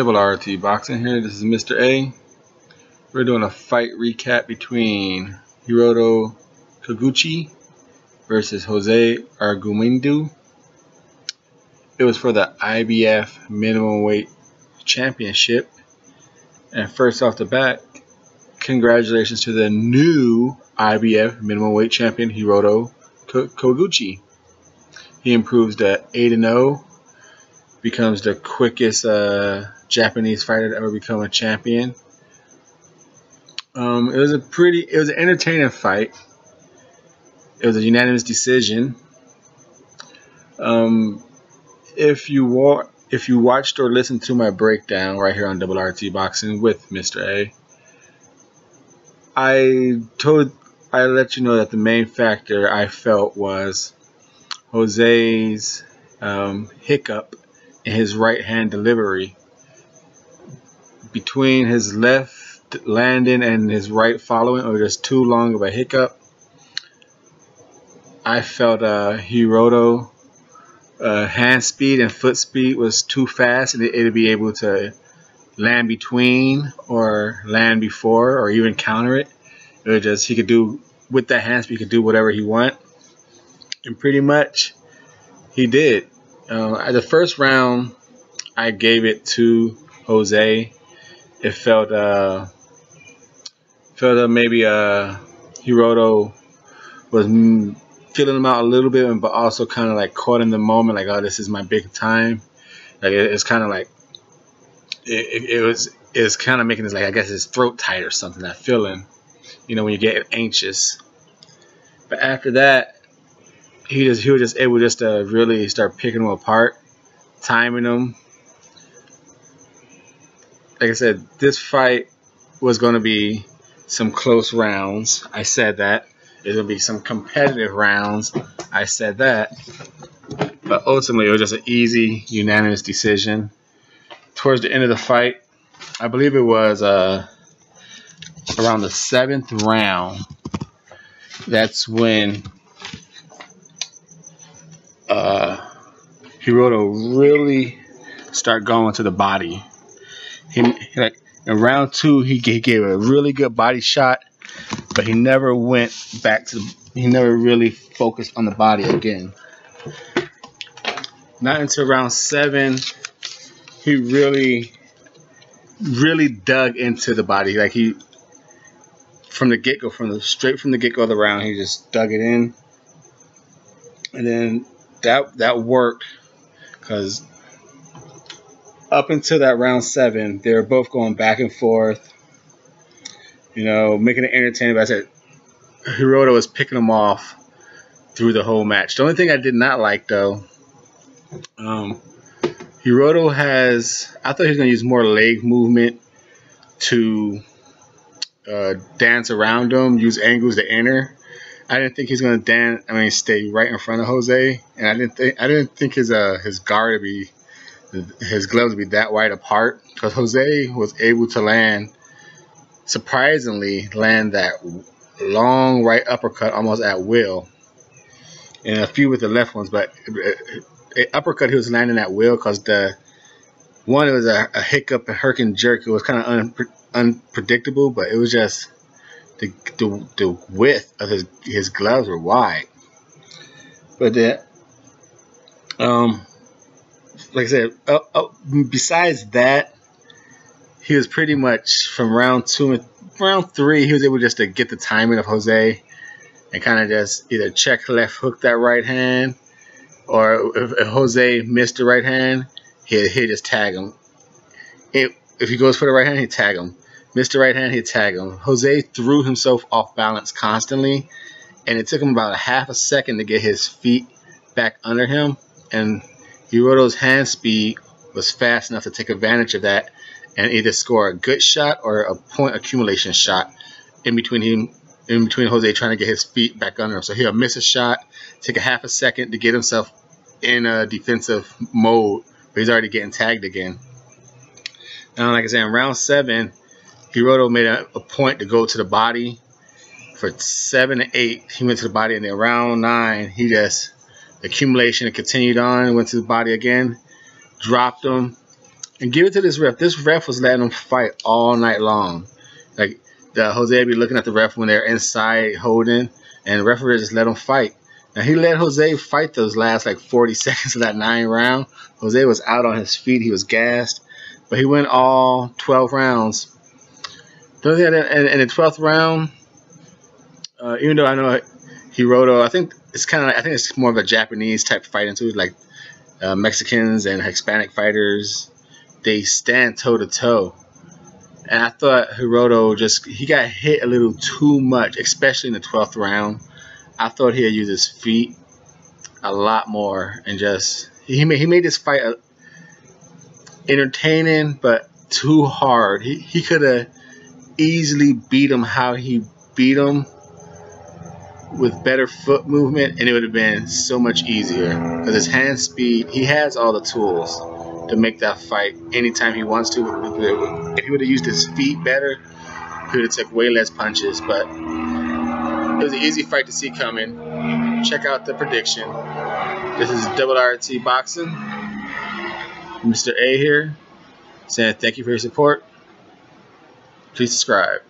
Double RT Boxing here. This is Mr. A. We're doing a fight recap between Hiroto Kyoguchi versus Jose Argumedo. It was for the IBF minimum weight championship. And first off the bat, congratulations to the new IBF minimum weight champion Hiroto Kyoguchi. He improves to 8 0, becomes the quickest uh, Japanese fighter to ever become a champion. Um, it was a pretty, it was an entertaining fight. It was a unanimous decision. Um, if you wa- if you watched or listened to my breakdown right here on Double RT Boxing with Mr. A, I told I let you know that the main factor I felt was Jose's um, hiccup in his right hand delivery between his left landing and his right following, or just too long of a hiccup. I felt uh, Hiroto uh, hand speed and foot speed was too fast, and it, it'd be able to land between or land before or even counter it. It was just he could do with that hand speed, he could do whatever he want, and pretty much he did. Uh, the first round, I gave it to Jose it felt uh felt uh, maybe uh Hiroto was feeling him out a little bit, but also kind of like caught in the moment, like oh this is my big time. Like it, it's kind of like it, it, it was it's kind of making his like I guess his throat tight or something. That feeling, you know, when you get anxious. But after that, he just he was just able just to really start picking them apart, timing them, like I said, this fight was going to be some close rounds. I said that. There's going to be some competitive rounds. I said that. But ultimately, it was just an easy, unanimous decision. Towards the end of the fight, I believe it was uh, around the seventh round. That's when uh, Hiroto really start going to the body he like in round two he gave a really good body shot, but he never went back to. He never really focused on the body again. Not until round seven, he really, really dug into the body. Like he, from the get go, from the straight from the get go of the round, he just dug it in, and then that that worked because up until that round seven, they were both going back and forth, you know, making it entertaining. But I said Hiroto was picking them off through the whole match. The only thing I did not like, though, um, Hiroto has, I thought he was going to use more leg movement to uh, dance around him, use angles to enter. I didn't think he's going to dance. I mean, stay right in front of Jose, and I didn't think I didn't think his uh his guard would be his gloves be that wide apart because Jose was able to land, surprisingly, land that long right uppercut almost at will, and a few with the left ones. But uppercut he was landing at will because the one it was a, a hiccup, a herkin jerk. It was kind of un, unpredictable, but it was just the, the the width of his his gloves were wide. But the um like I said, uh, uh, besides that, he was pretty much from round two, and round three, he was able just to get the timing of Jose and kind of just either check left hook that right hand, or if, if Jose missed the right hand, he he just tag him. It, if he goes for the right hand, he tag him. The right hand, he tag him. Jose threw himself off balance constantly, and it took him about a half a second to get his feet back under him, and Hiroto's hand speed was fast enough to take advantage of that and either score a good shot or a point accumulation shot in between him in between Jose trying to get his feet back under him. So he'll miss a shot, take a half a second to get himself in a defensive mode, but he's already getting tagged again. Now, like I said, in round seven, Hiroto made a, a point to go to the body. For seven and eight, he went to the body, and then round nine, he just accumulation and continued on, went to the body again, dropped him, And give it to this ref. This ref was letting him fight all night long. Like the Jose be looking at the ref when they're inside holding, and the referee just let him fight. And he let Jose fight those last like 40 seconds of that nine round. Jose was out on his feet. He was gassed. But he went all 12 rounds. In, in the 12th round, uh, even though I know Hiroto, I think it's kind of I think it's more of a Japanese type fighting too. Like uh, Mexicans and Hispanic fighters, they stand toe to toe. And I thought Hiroto just he got hit a little too much, especially in the 12th round. I thought he'd use his feet a lot more and just he made he made this fight uh, entertaining but too hard. He he could have easily beat him how he beat him with better foot movement, and it would have been so much easier because his hand speed. He has all the tools to make that fight anytime he wants to. If he would have used his feet better, he would have took way less punches. But it was an easy fight to see coming. Check out the prediction. This is Double RT Boxing. Mr. A here saying thank you for your support. Please subscribe.